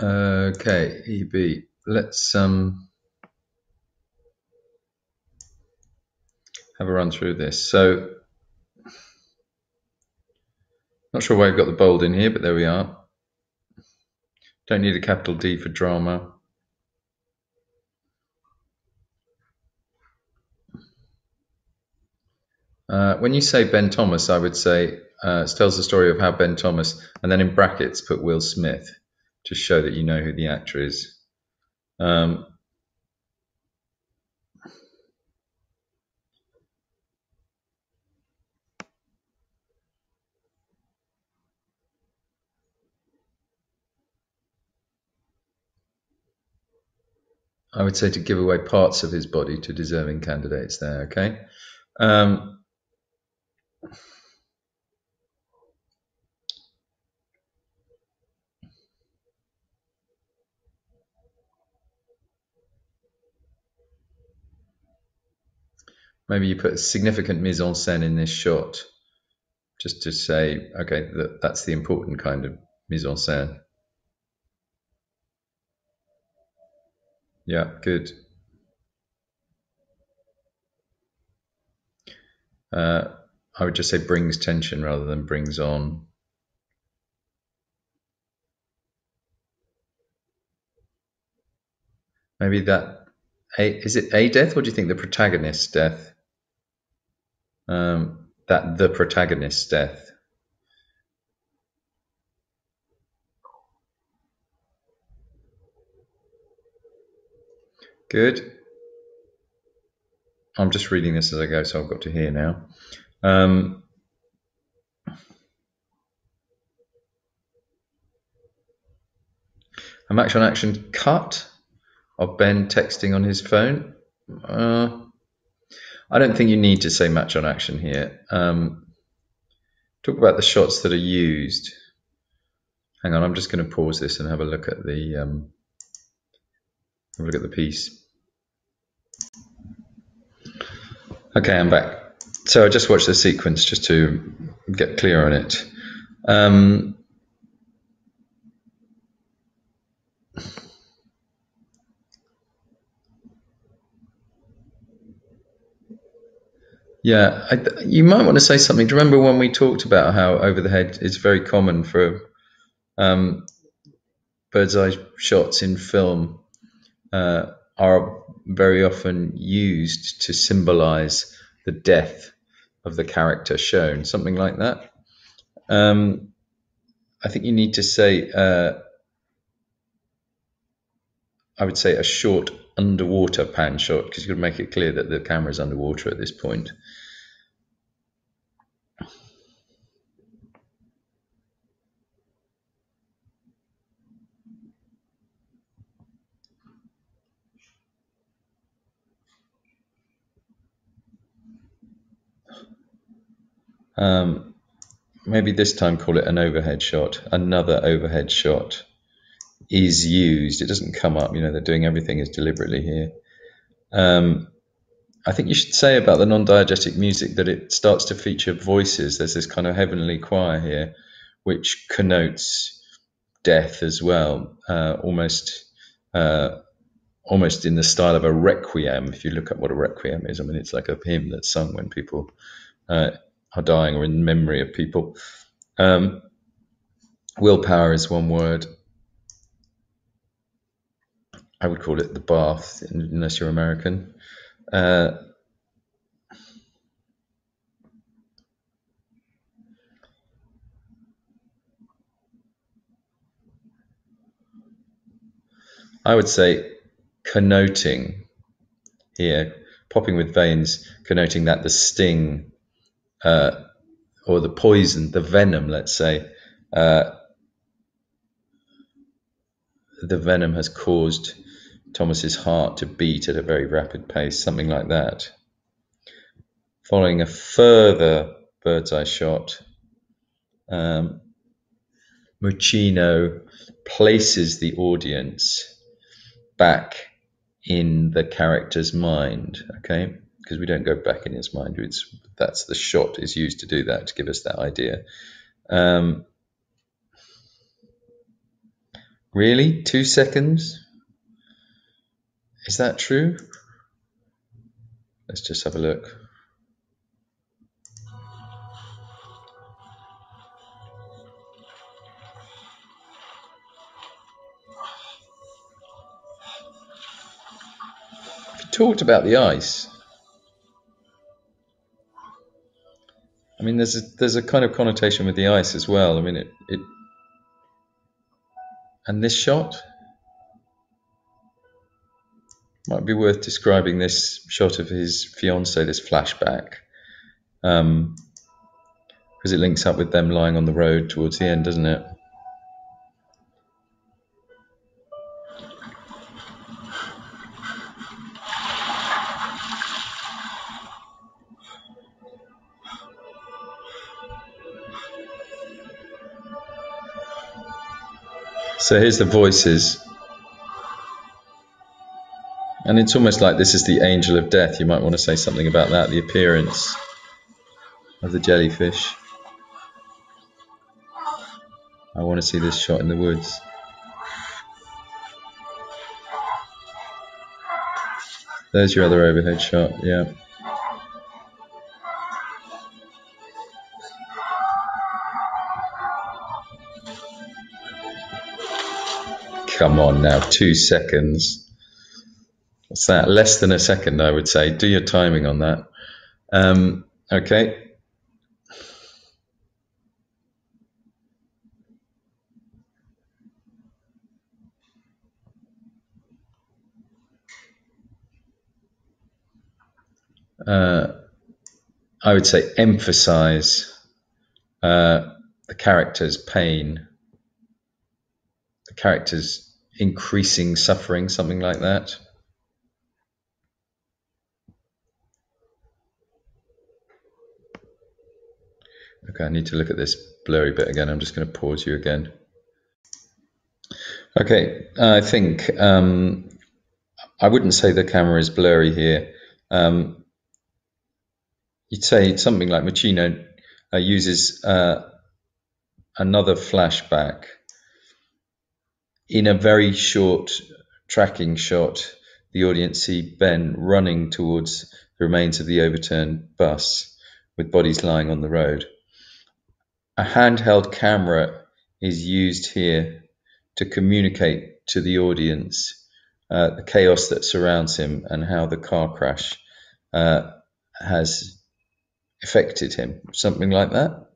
Okay, EB. Let's um, have a run through this. So, not sure why I've got the bold in here, but there we are. Don't need a capital D for drama. Uh, when you say Ben Thomas, I would say uh, it tells the story of how Ben Thomas, and then in brackets put Will Smith to show that you know who the actor is. Um, I would say to give away parts of his body to deserving candidates there, okay? Um, maybe you put significant mise en scène in this shot just to say, okay, that, that's the important kind of mise en scène. Yeah, good. Uh, I would just say brings tension rather than brings on. Maybe that a, is it a death, or do you think the protagonist's death? Um, that the protagonist's death. Good. I'm just reading this as I go, so I've got to hear now. Um, a match on action cut of Ben texting on his phone. Uh, I don't think you need to say match on action here. Um, talk about the shots that are used. Hang on, I'm just going to pause this and have a look at the um, have a look at the piece. Okay, I'm back. So I just watched the sequence just to get clear on it. Um, yeah, I, you might want to say something. Do you remember when we talked about how over the head is very common for um, bird's eye shots in film uh, are very often used to symbolize the death of the character shown, something like that. Um, I think you need to say, uh, I would say a short underwater pan shot because you've got to make it clear that the camera is underwater at this point. Um, maybe this time call it an overhead shot. Another overhead shot is used. It doesn't come up. You know, they're doing everything is deliberately here. Um, I think you should say about the non-diegetic music that it starts to feature voices. There's this kind of heavenly choir here, which connotes death as well, uh, almost uh, almost in the style of a requiem. If you look at what a requiem is, I mean, it's like a hymn that's sung when people uh, are dying or in memory of people. Um, willpower is one word. I would call it the bath, unless you're American. Uh, I would say connoting here, popping with veins, connoting that the sting uh, or the poison, the venom, let's say, uh, the venom has caused Thomas's heart to beat at a very rapid pace, something like that. Following a further bird's eye shot, um, Muccino places the audience back in the character's mind. Okay, because we don't go back in his mind. It's, that's the shot is used to do that to give us that idea. Um, Really? Two seconds? Is that true? Let's just have a look. talked about the ice. I mean, there's a, there's a kind of connotation with the ice as well. I mean, it, it and this shot might be worth describing this shot of his fiance, this flashback, because um, it links up with them lying on the road towards the end, doesn't it? So here's the voices. And it's almost like this is the angel of death. You might want to say something about that, the appearance of the jellyfish. I want to see this shot in the woods. There's your other overhead shot, yeah. Come on now, two seconds. What's that? Less than a second, I would say. Do your timing on that. Um, okay. Uh, I would say emphasize uh, the character's pain, the character's increasing suffering, something like that. Okay, I need to look at this blurry bit again. I'm just going to pause you again. Okay, I think um, I wouldn't say the camera is blurry here. Um, you'd say something like Muccino uh, uses uh, another flashback in a very short tracking shot, the audience see Ben running towards the remains of the overturned bus with bodies lying on the road. A handheld camera is used here to communicate to the audience uh, the chaos that surrounds him and how the car crash uh, has affected him, something like that.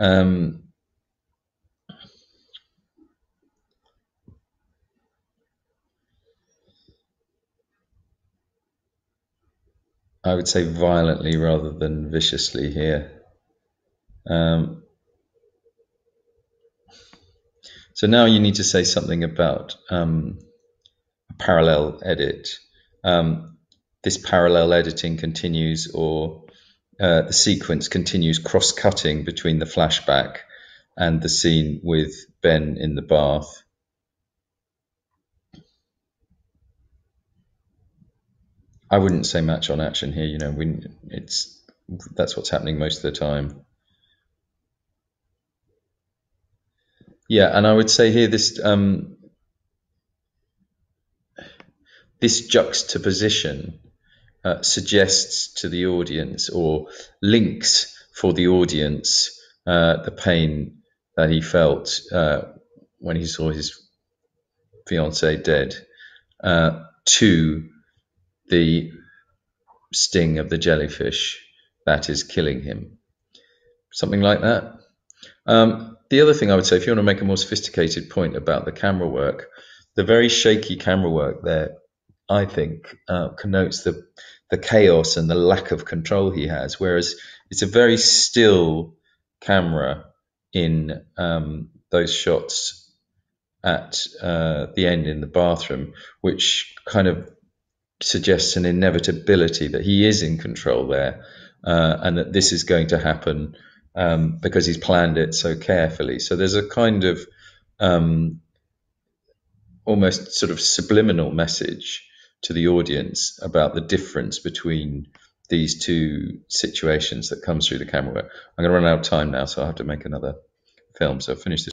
Um, I would say violently rather than viciously here. Um, so now you need to say something about um, a parallel edit. Um, this parallel editing continues, or uh, the sequence continues cross cutting between the flashback and the scene with Ben in the bath. I wouldn't say match on action here. You know, we, it's that's what's happening most of the time. Yeah, and I would say here this um, this juxtaposition uh, suggests to the audience or links for the audience uh, the pain that he felt uh, when he saw his fiancee dead uh, to the sting of the jellyfish that is killing him. Something like that. Um, the other thing I would say, if you want to make a more sophisticated point about the camera work, the very shaky camera work there, I think, uh, connotes the the chaos and the lack of control he has. Whereas it's a very still camera in um, those shots at uh, the end in the bathroom, which kind of suggests an inevitability that he is in control there, uh, and that this is going to happen um, because he's planned it so carefully. So there's a kind of um, almost sort of subliminal message to the audience about the difference between these two situations that comes through the camera work. I'm going to run out of time now, so I have to make another film. So I've finished this.